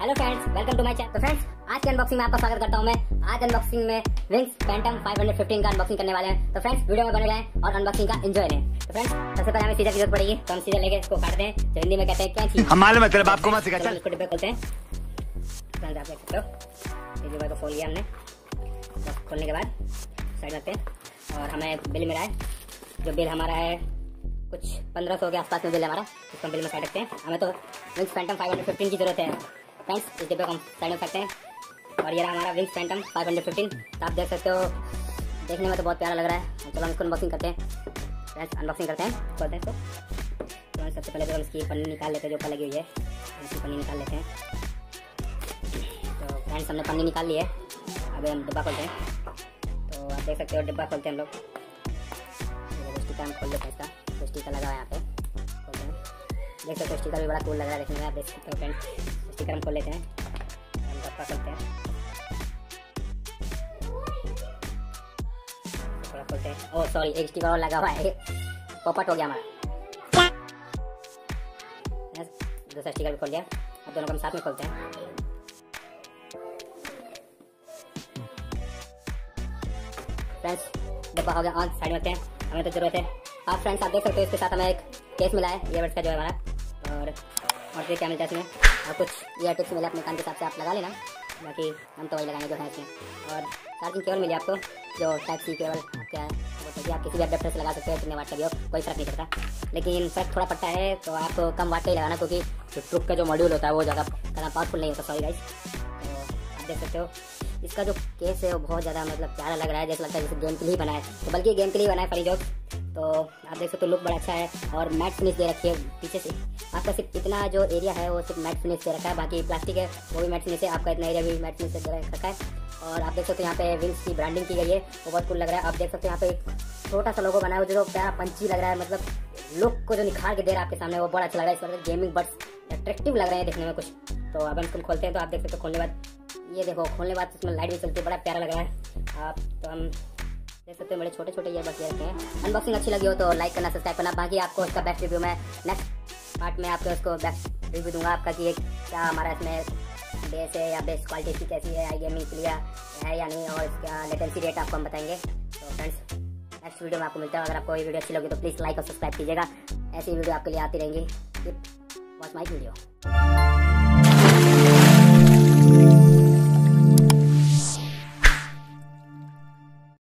Hello friends welcome to my channel तो friends आज के अनबॉक्सिंग में आपका स्वागत करता हूँ मैं। आज अनबॉक्सिंग में विंग्स पैंटम 515 का अनबॉक्सिंग करने वाले हैं। तो फ्रेंड्स वीडियो में बने रहें और अनबॉक्सिंग का एंजॉय लें। तो फ्रेंड्स सबसे पहले हमें सीधा की ज़रूरत पड़ेगी। तो हम सीधा लेके इसको काटते हैं जो हिंदी में कहते हैं कैंची हम मालूम है तेरे बाप को मत सिखा चल इसको डिब्बे खोलते हैं। फ्रेंड्स आप देख सकते हो। ये डिब्बे को खोल लिया हमने। बस खोलने के बाद साइड रखते हैं। और हमें बिल मिला है। जो बिल हमारा है कुछ पंद्रह सौ के आसपास में बिल हमारा हम बिल में साइड रखते हैं। हमें तो Wings Phantom five hundred fifteen की ज़रूरत है। फ्रेंड्स, इस डिब्बे को हम साइड में रखते हैं। और ये रहा हमारा Wings Phantom five hundred fifteen तो आप देख सकते हो, देखने में तो बहुत प्यारा लग रहा है। चलो हम इसको अनबॉक्सिंग करते हैं। फ्रेंड्स अनबॉक्सिंग करते हैं। खोलते हैं इसको तो हम सबसे पहले तो हम इसकी पन्नी निकाल लेते हैं, जो ऊपर लगी हुई है। इसकी पन्नी निकाल लेते हैं। तो फ्रेंड्स हमने पन्नी निकाल ली है। अभी हम डिब्बा खोलते हैं। तो आप देख सकते हो, डिब्बा खोलते हैं हम लोग। हम खोल लेते हैं इसका। स्टिकर लगा हुआ है यहाँ पे। देख सकते हो भी बड़ा कूल लग रहा है देखने में। आप देख सकते हो फ्रेंड्स स्टिकर हम खोल लेते हैं। हम डब्बा हैं। ओह सॉरी एक स्टिकर और लगा हुआ है। पॉपट हो गया हमारा। दूसरा स्टिकर भी खोल दिया। अब दोनों को हम साथ में खोलते हैं। फ्रेंड्स डब्बा हो गया। ऑन साइड में रखते हैं। हमें तो ज़रूरत है। आप फ्रेंड्स आप देख सकते हो, इसके साथ हमें एक केस मिला है। ईयरबड्स का जो है हमारा। और और फिर क्या मिलता है इसमें और कुछ ईयर टिप्स मिले अपने कान के हिसाब से आप लगा लेना। बाकी हम तो वही लगाएँगे जो है इसमें। और चार्जिंग केबल मिली आपको, जो टाइप सी क्या है, वो तो कि आप किसी भी एडेप्टर से लगा सकते हो कितने वाट का भी हो, कोई फ़र्क नहीं पड़ता। लेकिन फ़र्क थोड़ा पड़ता है तो आप कम वाट का ही लगाना, क्योंकि जो ट्रुक का जो मॉड्यूल होता है, वो ज़्यादा ज़्यादा पावरफुल नहीं होता सॉरी गाइस तो आप देख सकते हो, इसका जो केस है, वो बहुत ज़्यादा मतलब प्यारा लग रहा है, जैसे लगता है जैसे गेम के लिए बना है। तो बल्कि गेम के लिए बना है जॉब तो आप देख सकते हो लुक बड़ा अच्छा है, और मैट फिनिश दे रखी है पीछे से। आपका सिर्फ़ इतना जो एरिया है, वो सिर्फ़ मैट फिनिश दे रखा है। बाकी प्लास्टिक है, वो भी मैट फिनिश है। आपका इतना एरिया भी मैट फिनिश दे रखा है। और आप देख सकते हो यहाँ पे विंग्स की ब्रांडिंग की गई है। वो बहुत कुल लग रहा है। आप देख सकते हो यहाँ पे छोटा सा लोगो बना है, जो प्यारा पंची लग रहा है। मतलब लुक को जो निखार के दे रहा है आपके सामने, वो बड़ा अच्छा लग रहा है। इस पर गेमिंग बड्स अट्रैक्टिव लग रहे हैं देखने में कुछ। तो अब हम खोलते हैं तो आप देख सकते हो खोलने बाद, ये देखो, खोलने बाद इसमें लाइट भी चलती है। बड़ा प्यारा लग रहा है। आप तो हम देख सकते हो मेरे छोटे छोटे ईयरबड्स रखे हैं। अनबॉक्सिंग अच्छी लगी हो तो लाइक करना सब्सक्राइब करना। बाकी आपको इसका बेस्ट रिव्यू मैं नेक्स्ट पार्ट मैं आपको उसको बेस्ट रिव्यू दूँगा आपका कि क्या हमारा इसमें बेस है या बेस्ट क्वालिटी इसकी कैसी है आई गेमिंग के लिए है या नहीं और इसका लेटेंसी रेट आपको हम बताएँगे। तो फ्रेंड्स नेक्स्ट वीडियो में आपको मिलता है। अगर आपको ये वीडियो अच्छी लगी तो प्लीज़ लाइक और सब्सक्राइब कीजिएगा। ऐसी वीडियो आपके लिए आती रहेंगी। Watch my video